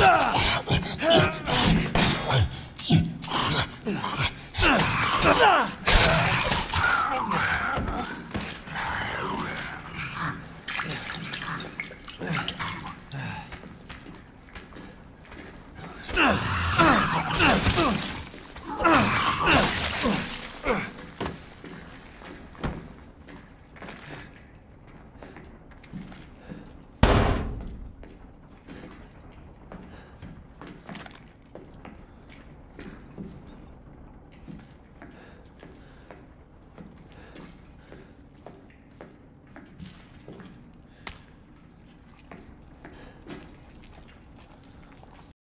Ah!